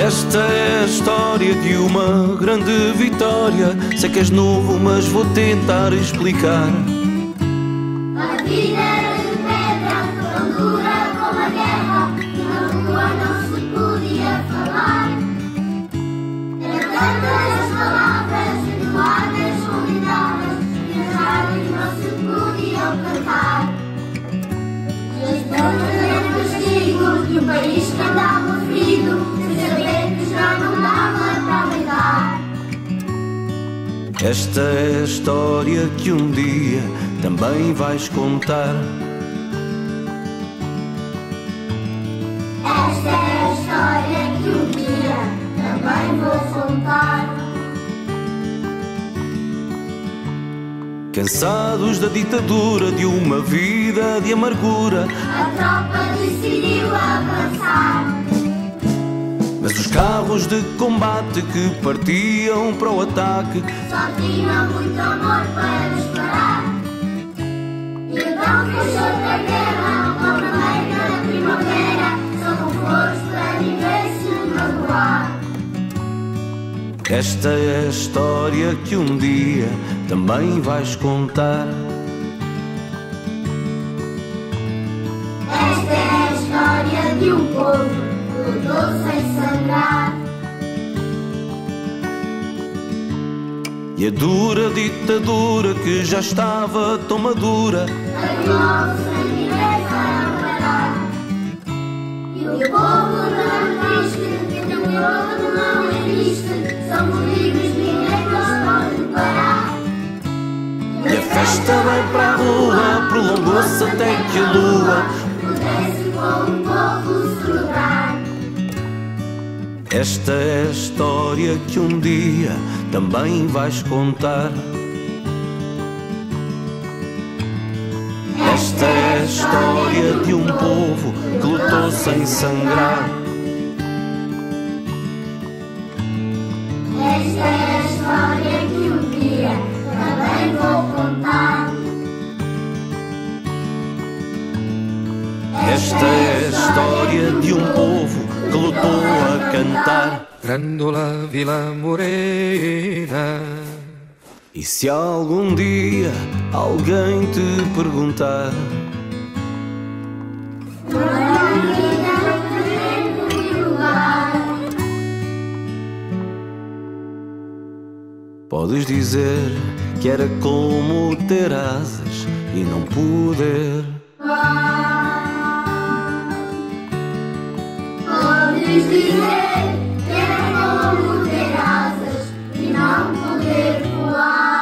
Esta é a história de uma grande vitória. Sei que és novo, mas vou tentar explicar. Esta é a história que um dia também vais contar. Esta é a história que um dia também vou contar. Cansados da ditadura de uma vida de amargura, carros de combate que partiam para o ataque Só tinha muito amor para disparar. E então fez outra guerra, uma primeira primavera. Só com força para ninguém se magoar. Esta é a história que um dia também vais contar. Esta é a história de um povo que lutou sem sangrar. E a dura ditadura que já estava tão madura Afinal, sem ninguém para parar. E o povo não triste, que o povo não existe. Somos livres, ninguém nos pode parar. E a festa vai para a rua, prolongou-se até que a lua Esta é a história que um dia também vais contar. Esta é a história de um povo que lutou sem sangrar. Esta é a história que um dia também vou contar. Esta é a história de um povo que lutou a cantar. Grândola Vila Morena. E se algum dia alguém te perguntar Podes dizer que era como ter asas e não poder. quis dizer que era ter asas e não poder voar.